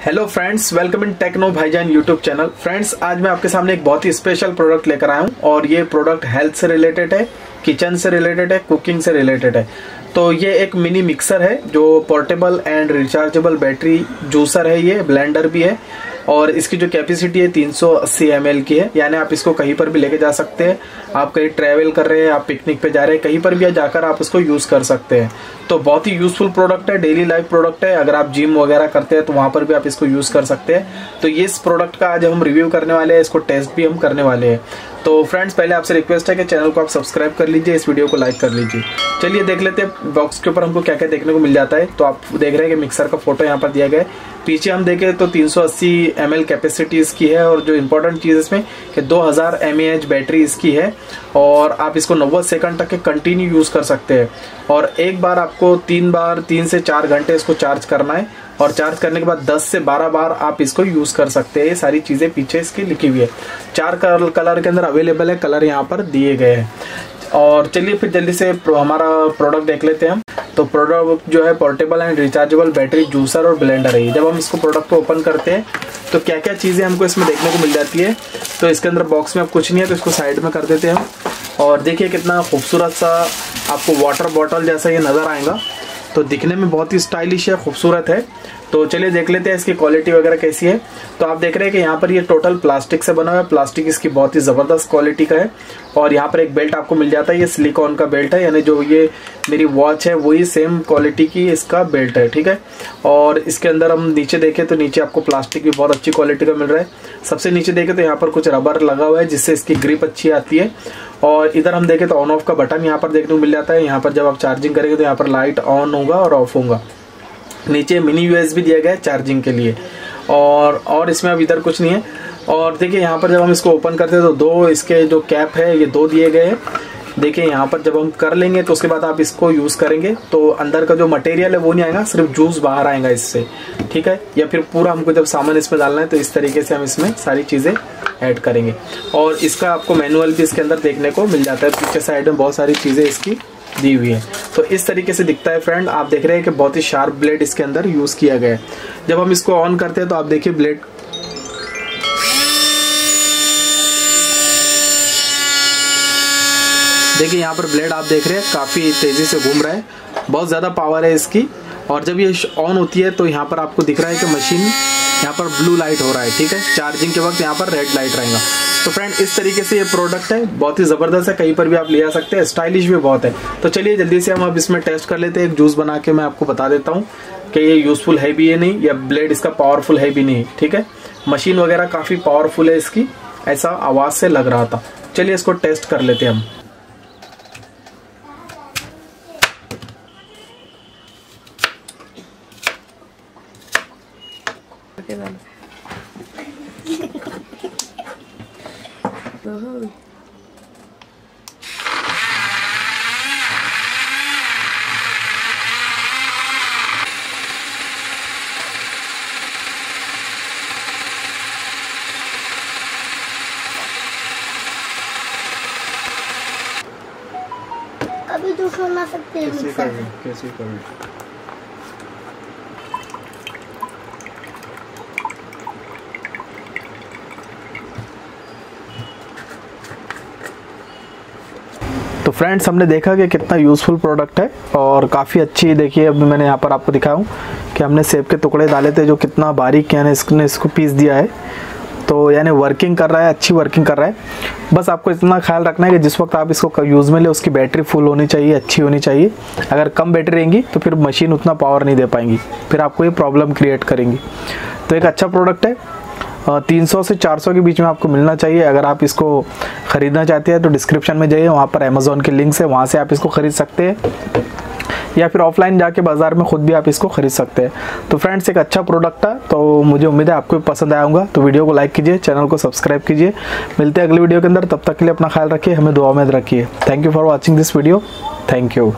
Hello friends welcome in techno Bhaijaan YouTube channel friends आज मैं आपके सामने एक बहुत ही स्पेशल प्रोडक्ट लेकर आया हूँ और ये प्रोडक्ट हेल्थ से रिलेटेड है किचन से रिलेटेड है कुकिंग से रिलेटेड है। तो ये एक मिनी मिक्सर है जो portable and rechargeable battery juicer है ये ब्लेंडर भी है। और इसकी जो कैपेसिटी है 380 सौ की है। यानी आप इसको कहीं पर भी लेके जा सकते हैं। आप कहीं ट्रैवल कर रहे हैं, आप पिकनिक पे जा रहे हैं, कहीं पर भी जाकर आप इसको यूज़ कर सकते हैं। तो बहुत ही यूजफुल प्रोडक्ट है डेली लाइफ प्रोडक्ट है। अगर आप जिम वगैरह करते हैं तो वहाँ पर भी आप इसको यूज़ कर सकते हैं। तो ये इस प्रोडक्ट का आज हम रिव्यू करने वाले हैं, इसको टेस्ट भी हम करने वाले हैं। तो फ्रेंड्स पहले आपसे रिक्वेस्ट है कि चैनल को आप सब्सक्राइब कर लीजिए, इस वीडियो को लाइक कर लीजिए। चलिए देख लेते हैं बॉक्स के ऊपर हमको क्या क्या देखने को मिल जाता है। तो आप देख रहे हैं कि मिक्सर का फ़ोटो यहाँ पर दिया गया है। पीछे हम देखें तो 380 ml कैपेसिटी इसकी है और जो इम्पोर्टेंट चीज़ इसमें कि 2000 mAh बैटरी इसकी है और आप इसको 90 सेकंड तक के कंटिन्यू यूज़ कर सकते हैं। और एक बार आपको तीन बार, तीन से चार घंटे इसको चार्ज करना है। और चार्ज करने के बाद 10 से 12 बार आप इसको यूज़ कर सकते हैं। ये सारी चीज़ें पीछे इसकी लिखी हुई है। चार कलर के अंदर अवेलेबल है, कलर यहाँ पर दिए गए हैं। और चलिए फिर जल्दी से हमारा प्रोडक्ट देख लेते हैं हम। तो प्रोडक्ट जो है portable and rechargeable battery juicer और ब्लेंडर है। जब हम इसको प्रोडक्ट को ओपन करते हैं तो क्या क्या चीज़ें हमको इसमें देखने को मिल जाती है? तो इसके अंदर बॉक्स में अब कुछ नहीं है तो इसको साइड में कर देते हैं और देखिए कितना खूबसूरत सा आपको वाटर बॉटल जैसा ये नज़र आएगा। तो दिखने में बहुत ही स्टाइलिश है, खूबसूरत है। तो चलिए देख लेते हैं इसकी क्वालिटी वगैरह कैसी है। तो आप देख रहे हैं कि यहाँ पर ये टोटल प्लास्टिक से बना हुआ है। प्लास्टिक इसकी बहुत ही ज़बरदस्त क्वालिटी का है। और यहाँ पर एक बेल्ट आपको मिल जाता है। ये सिलिकॉन का बेल्ट है, यानी जो ये मेरी वॉच है, वही सेम क्वालिटी की इसका बेल्ट है, ठीक है? और इसके अंदर हम नीचे देखें तो नीचे आपको प्लास्टिक भी बहुत अच्छी क्वालिटी का मिल रहा है। सबसे नीचे देखें तो यहाँ पर कुछ रबर लगा हुआ है, जिससे इसकी ग्रिप अच्छी आती है। और इधर हम देखें तो ऑन ऑफ़ का बटन यहाँ पर देखने को मिल जाता है। यहाँ पर जब आप चार्जिंग करेंगे तो यहाँ पर लाइट ऑन होगा और ऑफ़ होगा नीचे मिनी यूएसबी दिया गया है चार्जिंग के लिए। और और इसमें अब इधर कुछ नहीं है। और देखिए, यहाँ पर जब हम इसको ओपन करते हैं तो दो इसके जो कैप है, ये दो दिए गए हैं। देखिए, यहाँ पर जब हम कर लेंगे तो उसके बाद आप इसको यूज़ करेंगे तो अंदर का जो मटेरियल है वो नहीं आएगा, सिर्फ़ जूस बाहर आएगा इससे, ठीक है? या फिर पूरा हमको जब सामान इसमें डालना है तो इस तरीके से हम इसमें सारी चीज़ें ऐड करेंगे। और इसका आपको मैनुअल भी इसके अंदर देखने को मिल जाता है, पीछे साइड में बहुत सारी चीज़ें इसकी दी हुई है। तो इस तरीके से दिखता है फ्रेंड आप देख रहे हैं कि बहुत ही शार्प ब्लेड इसके अंदर यूज़ किया गया है। जब हम इसको ऑन करते हैं तो आप देखिए ब्लेड देखिए, यहाँ पर ब्लेड आप देख रहे हैं, काफ़ी तेज़ी से घूम रहा है। बहुत ज़्यादा पावर है इसकी। और जब ये ऑन होती है तो यहाँ पर आपको दिख रहा है कि मशीन यहाँ पर ब्लू लाइट हो रहा है, ठीक है? चार्जिंग के वक्त यहाँ पर रेड लाइट रहेगा। तो फ्रेंड इस तरीके से ये प्रोडक्ट है। बहुत ही ज़बरदस्त है। कहीं पर भी आप ले आ सकते हैं। स्टाइलिश भी बहुत है। तो चलिए, जल्दी से हम अब इसमें टेस्ट कर लेते हैं। एक जूस बना के मैं आपको बता देता हूँ कि ये यूजफुल है भी ये नहीं, या ब्लेड इसका पावरफुल है भी नहीं, ठीक है? मशीन वगैरह काफ़ी पावरफुल है इसकी। ऐसा आवाज़ से लग रहा था। चलिए, इसको टेस्ट कर लेते हैं हम। अभी तो सुना सकते हैं कैसे मिक्सर कर कैसे कर तो फ्रेंड्स हमने देखा कि कितना यूज़फुल प्रोडक्ट है और काफ़ी अच्छी, देखिए, अभी मैंने यहाँ पर आपको दिखाऊँ कि हमने सेब के टुकड़े डाले थे जो कितना बारीक यानी इसने इसको पीस दिया है। तो यानी वर्किंग कर रहा है, अच्छी वर्किंग कर रहा है। बस आपको इतना ख्याल रखना है कि जिस वक्त आप इसको यूज़ में ले, उसकी बैटरी फुल होनी चाहिए, अच्छी होनी चाहिए। अगर कम बैटरी रहेंगी तो फिर मशीन उतना पावर नहीं दे पाएँगी। फिर आपको ये प्रॉब्लम क्रिएट करेंगी। तो एक अच्छा प्रोडक्ट है। तीन सौ से चार सौ के बीच में आपको मिलना चाहिए। अगर आप इसको ख़रीदना चाहते हैं तो डिस्क्रिप्शन में जाइए, वहाँ पर अमेज़ोन के लिंक है, वहाँ से आप इसको ख़रीद सकते हैं। या फिर ऑफलाइन जाके बाज़ार में खुद भी आप इसको खरीद सकते हैं। तो फ्रेंड्स एक अच्छा प्रोडक्ट है तो मुझे उम्मीद है आपको भी पसंद आया तो वीडियो को लाइक कीजिए चैनल को सब्सक्राइब कीजिए। मिलते हैं अगले वीडियो के अंदर, तब तक के लिए अपना ख्याल रखिए, हमें दुआ में रखिए। Thank you for watching this video thank you